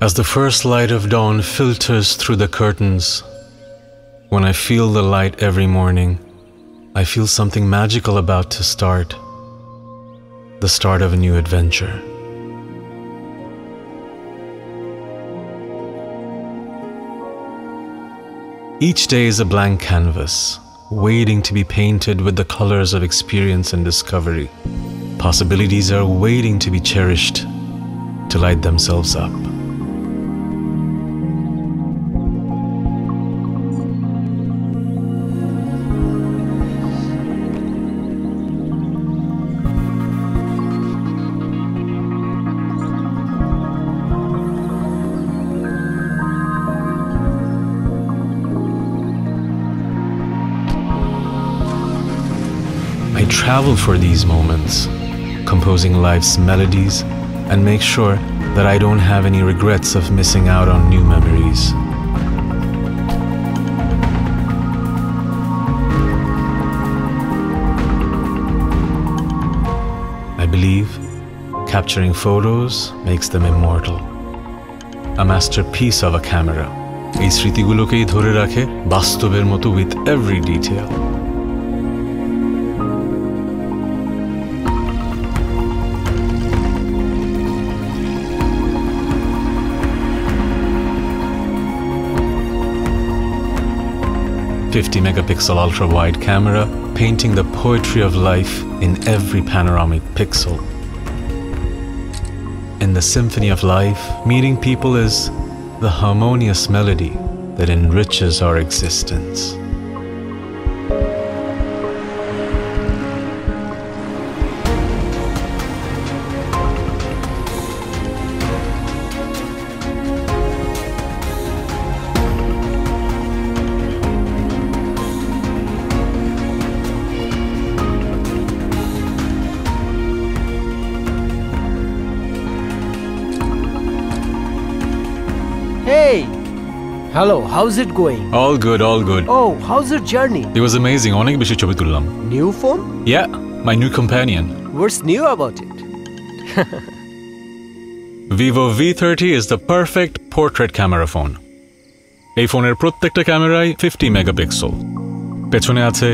As the first light of dawn filters through the curtains, when I feel the light every morning, I feel something magical about to start. The start of a new adventure. Each day is a blank canvas, waiting to be painted with the colors of experience and discovery. Possibilities are waiting to be cherished, to light themselves up. travel for these moments, composing life's melodies, and make sure that I don't have any regrets of missing out on new memories. I believe capturing photos makes them immortal. A masterpiece of a camera. এই স্মৃতিগুলোকেই ধরে রাখে বাস্তবের মতো with every detail Fifty megapixel ultra wide camera, painting the poetry of life in every panoramic pixel. In the symphony of life, meeting people is the harmonious melody that enriches our existence. Hey! Hello, how's it going? All good, all good. Oh, how's your journey? It was amazing. অনেক বেশি ছবি তুললাম New phone? Yeah, my new companion. What's new about it? Vivo V30 is the perfect portrait camera phone. এই ফোনের প্রত্যেকটা ক্যামেরাই fifty megapixel পেছনে আছে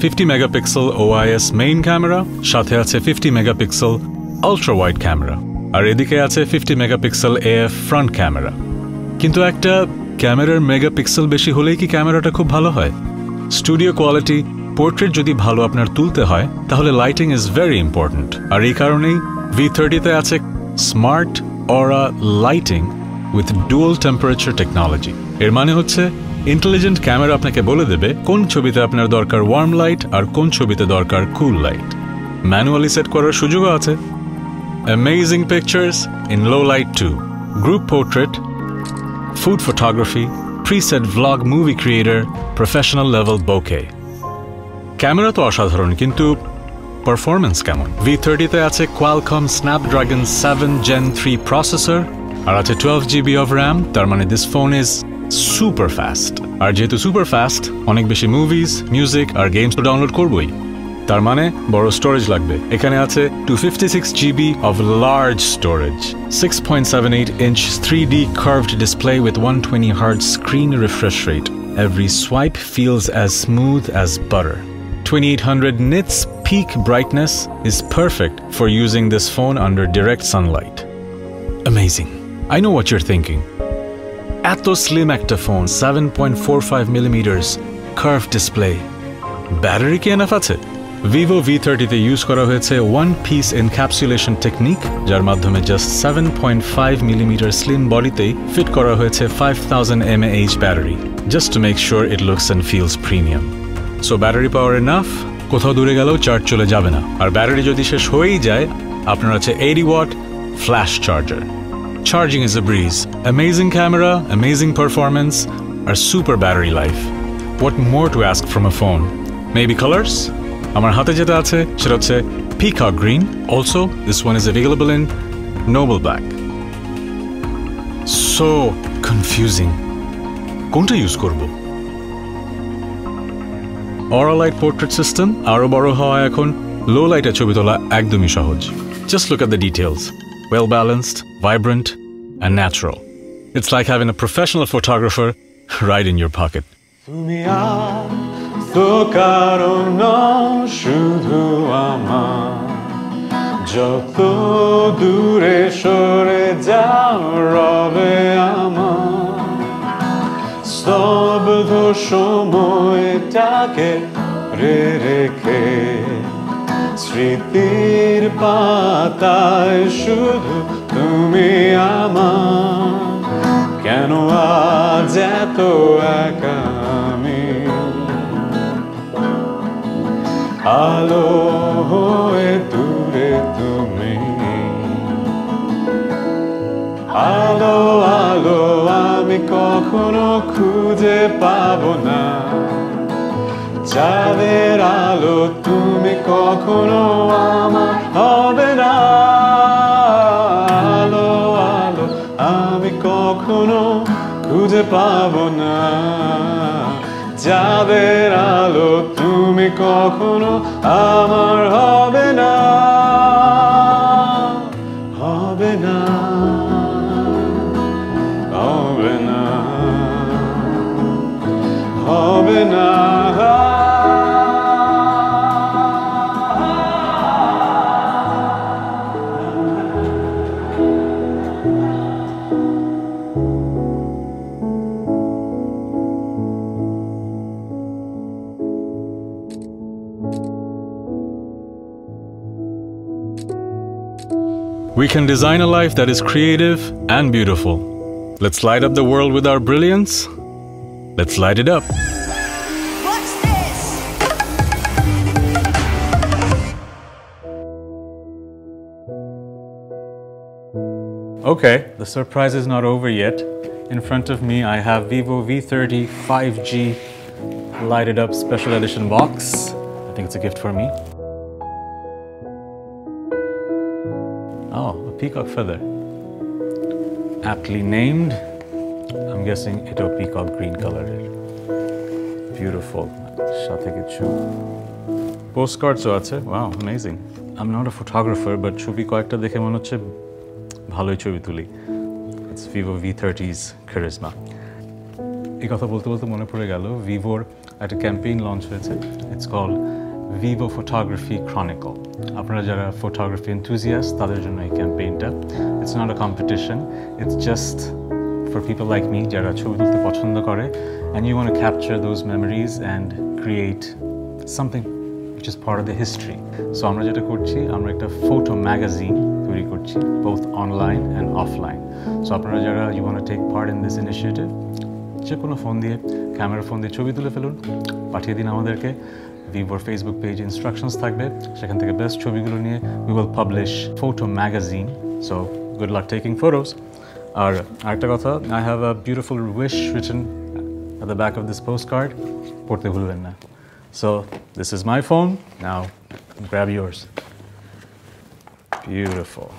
fifty megapixel OIS main camera সাথে আছে fifty megapixel ultra wide camera আর এদিকে আছে fifty megapixel AF front camera কিন্তু একটা ক্যামেরার মেগাপিক্সেল বেশি হলেই কি ক্যামেরাটা খুব ভালো হয়? স্টুডিও কোয়ালিটি, পোর্ট্রেট যদি ভালো আপনার তুলতে হয়, তাহলে লাইটিং ইজ ভেরি ইম্পর্ট্যান্ট আর এই কারণেই ভি থার্টিতে আছে smart aura lighting with dual temperature technology এর মানে হচ্ছে ইন্টেলিজেন্ট ক্যামেরা আপনাকে বলে দেবে কোন ছবিতে আপনার দরকার ওয়ার্ম লাইট আর কোন ছবিতে দরকার কুল লাইট ম্যানুয়ালি সেট করার সুযোগও আছে। Amazing pictures in low light to group portrait food photography, preset vlog movie creator, professional level bokeh. Camera তো অসাধারণ কিন্তু পারফরমেন্স কেমন? ভি থার্টিতে আছে Qualcomm Snapdragon seven gen three processor আর আছে টুয়েলভ জিবি অফ র্যাম তার মানে this phone is super fast আর যেহেতু সুপার ফাস্ট অনেক বেশি মুভিজ মিউজিক আর গেমস তো ডাউনলোড করবই। তার মানে বড় স্টোরেজ লাগবে এখানে আছে two fifty six GB of large storage six point seven eight inch three D curved display with one twenty hertz screen refresh rate Every swipe feels as smooth as butter. 2800 nits peak brightness is perfect for using this phone under direct sunlight. Amazing. I know what you're thinking. Atto Slim একটা phone 7.45 millimeters curved display. Battery কি enough আছে Vivo V থার্টিতে use করা হয়েছে one piece encapsulation technique যার মাধ্যমে just seven point five millimetre slim বডিতেই fit করা হয়েছে five thousand M H battery just to make sure it looks and feels premium so battery power enough কোথাও দূরে গেলেও চার্জ চলে যাবে না আর ব্যাটারি যদি শেষ হয়েই যায় আপনার আছে eighty watt flash charger Charging is a breeze. Amazing camera, amazing performance, or super battery life. What more to ask from a phone? Maybe colors? আমার হাতে যেটা আছে সেটা হচ্ছে Peacock Green. Also, this one is available in Noble Black. So confusing. কোনটা use করব aura light portrait system আরও বড় হওয়া এখন লো লাইটে ছবি তোলা একদমই সহজ just look at the details well balanced, vibrant, and natural. It's like having a professional photographer right in your pocket. কারণ শুধু আমার। যত দূরে সরে যাও রবে আমার। স্তব্ধ সময়টাকে রেখে স্মৃতির পাতায় শুধু তুমি আমার। কেন আজ এত একা আমি? আলো হয়ে দূরে তুমি। আলো আলো আমি কখনো খুঁজে পাবো না। চাঁদের আলো তুমি কখনো আমার হবে না। আলো আলো আমি কখনো খুঁজে পাবো না। চাঁদের আলো কখনো আমার হবে We can design a life that is creative and beautiful. Let's light up the world with our brilliance. Let's light it up. Okay, the surprise is not over yet. In front of me, I have Vivo V30 5G lighted up special edition box. I think it's a gift for me. Peacock feather. Aptly named. I'm guessing a peacock green color. Beautiful. সাথে কিছু পোস্টকার্ডসও আছে wow amazing I not a photographer but ছবি কয়েকটা দেখে মনে হচ্ছে ভালোই ছবি তুলি it's Vivo V thirty's charisma এই কথা বলতে বলতে মনে পড়ে গেল ভিভোর একটা ক্যাম্পেইন লঞ্চ হয়েছে it's call Vivo photography chronicle আপনারা যারা ফটোগ্রাফি এনথুজিয়াস তাদের জন্য এই ক্যাম্পেইনটা it's not a competition it's just for people like me যারা ছবি তুলতে পছন্দ করে you want to capture those memories and create something which is part of the history. So আমরা যেটা করছি আমরা একটা ফটো ম্যাগাজিন তৈরি করছি both online and offline. So আপনারা যারা want to take part in this initiative যে কোনো ফোন দিয়ে ক্যামেরা ফোন দিয়ে ছবি তুলে ফেলুন পাঠিয়ে দিন আমাদেরকে ভিভোর ফেসবুক পেজ ইনস্ট্রাকশনস থাকবে সেখান থেকে বেস্ট ছবিগুলো নিয়ে we will publish photo magazine so good luck taking photos আর আরেকটা কথা I have a beautiful wish written at the back of this postcard পড়তে ভুলবেন না so this is my phone now grab yours beautiful